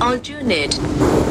all you need.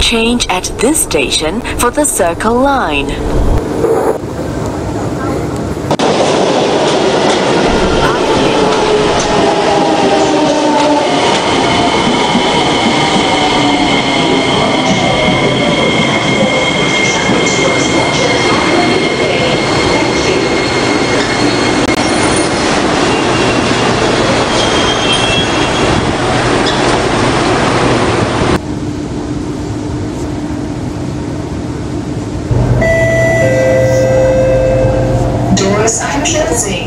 Change at this station for the Circle Line. efficiency